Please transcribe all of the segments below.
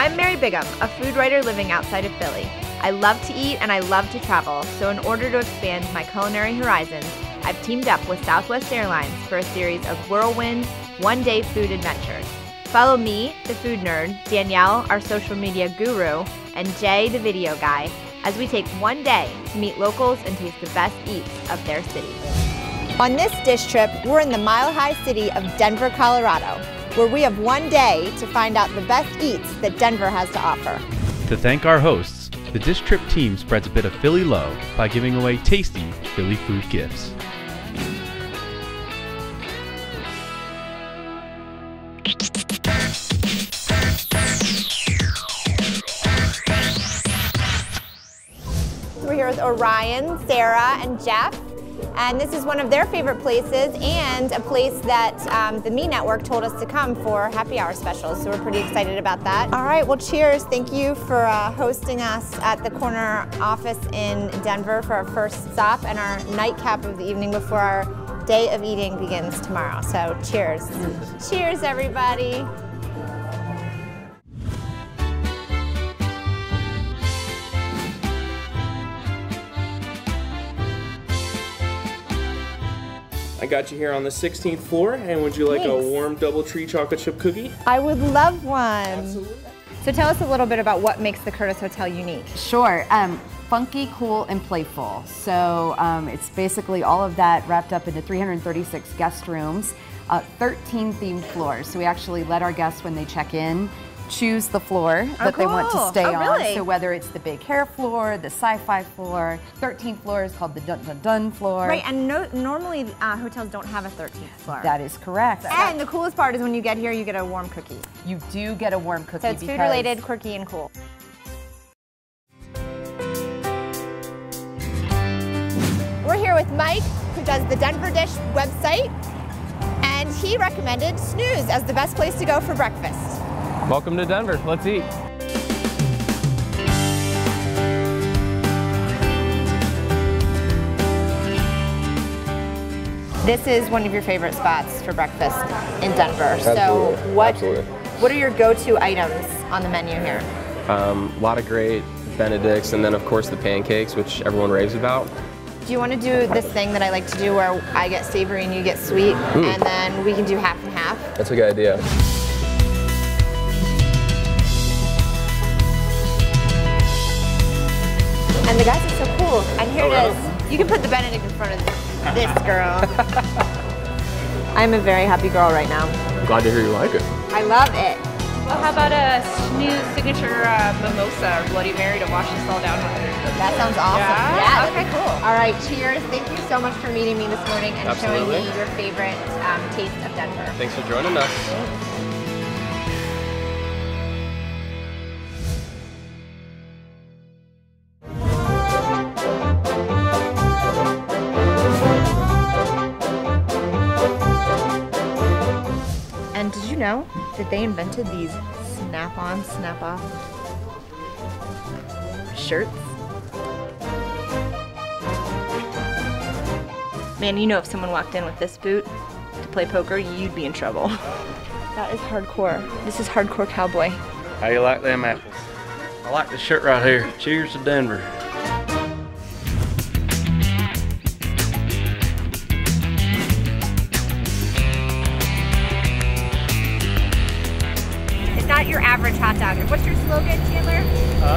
I'm Mary Bigham, a food writer living outside of Philly. I love to eat and I love to travel, so in order to expand my culinary horizons, I've teamed up with Southwest Airlines for a series of whirlwind, one day food adventures. Follow me, the food nerd, Danielle, our social media guru, and Jay, the video guy, as we take one day to meet locals and taste the best eats of their city. On this dish trip, we're in the mile high city of Denver, Colorado, where we have one day to find out the best eats that Denver has to offer. To thank our hosts, the Dish Trip team spreads a bit of Philly love by giving away tasty Philly food gifts. We're here with Orion, Sarah, and Jeff. And this is one of their favorite places and a place that um, the Me Network told us to come for happy hour specials. So we're pretty excited about that. All right, well, cheers. Thank you for uh, hosting us at the corner office in Denver for our first stop and our nightcap of the evening before our day of eating begins tomorrow. So cheers. cheers, everybody. I got you here on the 16th floor, and would you like Thanks. a warm DoubleTree chocolate chip cookie? I would love one. Absolutely. So tell us a little bit about what makes the Curtis Hotel unique. Sure. Um, funky, cool, and playful. So um, it's basically all of that wrapped up into 336 guest rooms, uh, 13 themed floors. So we actually let our guests, when they check in, choose the floor that they want to stay Oh, on. really? So whether it's the big hair floor, the sci-fi floor, 13th floor is called the dun dun dun floor. Right, and no, normally uh, hotels don't have a 13th floor. That is correct. and the coolest part is when you get here, you get a warm cookie. you do get a warm cookie So it's food related, quirky, and cool. We're here with Mike, who does the Denver Dish website, and he recommended Snooze as the best place to go for breakfast. Welcome to Denver. Let's eat. This is one of your favorite spots for breakfast in Denver. Absolutely. So what absolutely. what are your go-to items on the menu here? Um, a lot of great Benedicts, and then of course the pancakes, which everyone raves about. Do you want to do this thing that I like to do where I get savory and you get sweet, and then we can do half and half? That's a good idea. And the guys are so cool. And here it is. You can put the Benedict in front of this girl. I'm a very happy girl right now. I'm Glad to hear you like it. I love it. Well, how about a new signature uh, mimosa or Bloody Mary to wash this all down with? That sounds awesome. Yeah? that'd be cool. All right, cheers. Thank you so much for meeting me this morning and Absolutely. showing me your favorite um, taste of Denver. Thanks for joining us. Know that they invented these snap-on, snap-off shirts? Man, you know if someone walked in with this boot to play poker, you'd be in trouble. That is hardcore. This is hardcore cowboy. How you like them apples? I like this shirt right here. Cheers to Denver.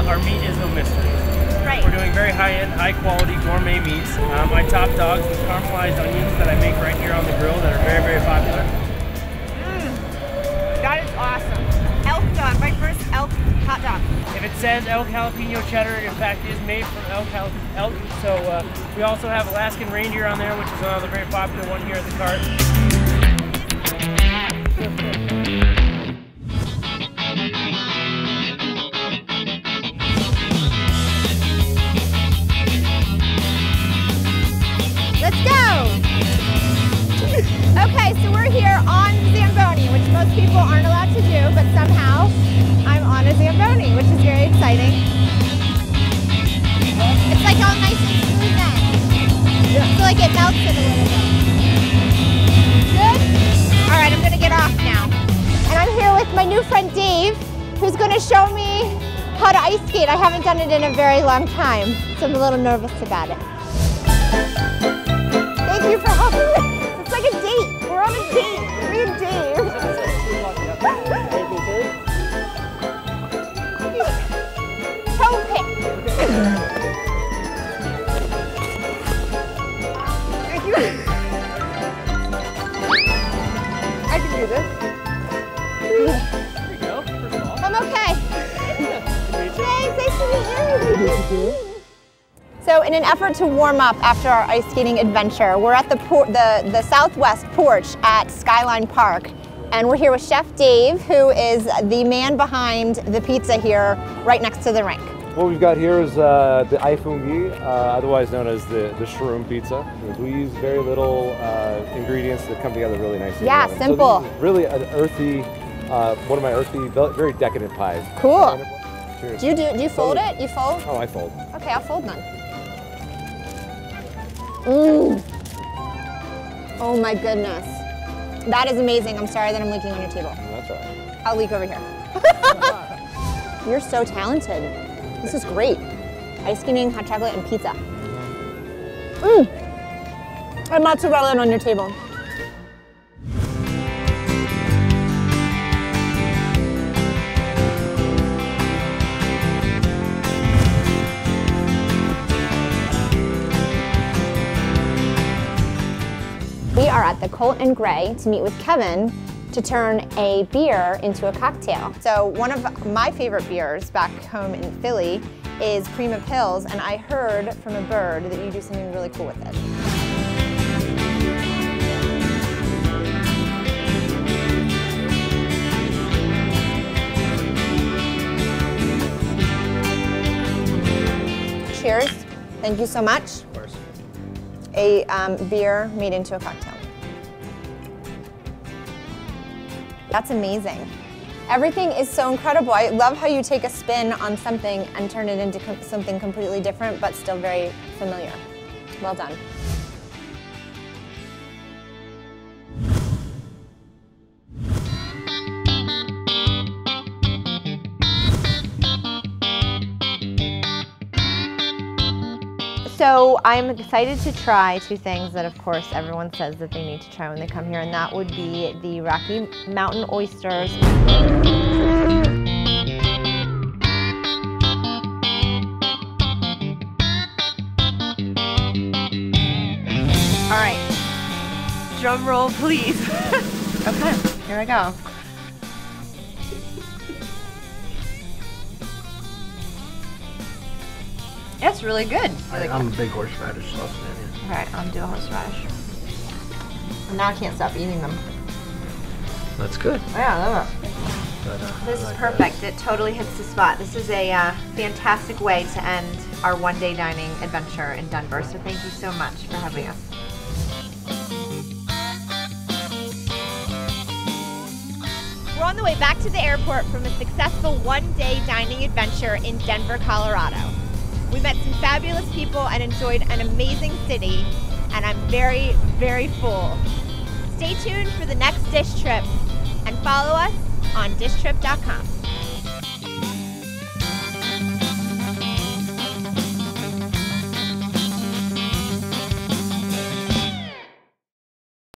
Our meat is no mystery. Right. We're doing very high-end, high-quality gourmet meats. Um, I top dogs with caramelized onions that I make right here on the grill that are very, very popular. That is awesome. Elk dog, my first elk hot dog. If it says elk jalapeno cheddar, it in fact is made from elk. elk. So uh, we also have Alaskan reindeer on there, which is another very popular one here at the cart. Feel like it melts it a little bit. Good? All right, I'm gonna get off now. And I'm here with my new friend Dave, who's gonna show me how to ice skate. I haven't done it in a very long time, so I'm a little nervous about it. Thank you for helping me. It's like a date. We're on a date. Me and Dave. So in an effort to warm up after our ice skating adventure, we're at the, the, the southwest porch at Skyline Park. And we're here with Chef Dave, who is the man behind the pizza here right next to the rink. What we've got here is uh, the ifungi, uh, otherwise known as the, the shroom pizza. We use very little uh, ingredients that come together really nicely. Yeah, simple. So really an earthy, uh, one of my earthy, very decadent pies. Cool. Cheers. Do you do, do you fold it? You fold? Oh, I fold. Okay, I'll fold none. Mmm. Oh my goodness. That is amazing. I'm sorry that I'm leaking on your table. That's all right. I'll leak over here. You're so talented. This is great. Ice skating, hot chocolate, and pizza. Mmm. And mozzarella on your table. At the Colt and Gray to meet with Kevin to turn a beer into a cocktail. So one of my favorite beers back home in Philly is Prima Pils, and I heard from a bird that you do something really cool with it. Cheers. Thank you so much. Of course. A um, beer made into a cocktail. That's amazing. Everything is so incredible. I love how you take a spin on something and turn it into something completely different, but still very familiar. Well done. So I'm excited to try two things that of course everyone says that they need to try when they come here and that would be the Rocky Mountain oysters. All right, drum roll please. okay, here I go. It's really good. Really I'm a big horseradish sauce fan. Okay, I'll do a horseradish. Now I can't stop eating them. That's good. Yeah, I love it. But, uh, This I is like perfect. It totally hits the spot. This is a uh, fantastic way to end our one day dining adventure in Denver. So thank you so much for having us. We're on the way back to the airport from a successful one day dining adventure in Denver, Colorado. We met some fabulous people and enjoyed an amazing city, and I'm very, very full. Stay tuned for the next dish trip and follow us on dishtrip.com.